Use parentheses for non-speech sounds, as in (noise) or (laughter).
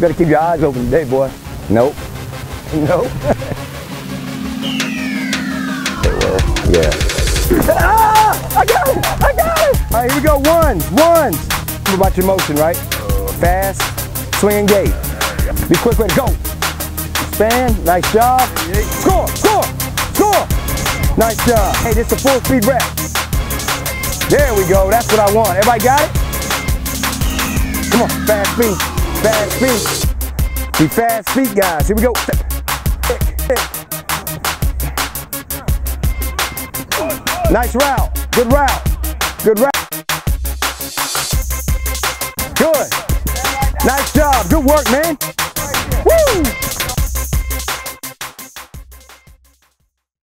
better keep your eyes open today, boy. Nope. (laughs) Nope. (laughs) yeah. Ah! I got it! I got it! All right, here we go. Ones, ones. What about your motion, right? Fast, swing and gate. Be quick, with it. go. Span, nice job. Score, score, score. Nice job. Hey, this is a full speed rep. There we go, that's what I want. Everybody got it? Come on, fast feet, fast feet. Be fast feet, guys. Here we go. Nice route, good route, good route. Good. Nice job, good work, man.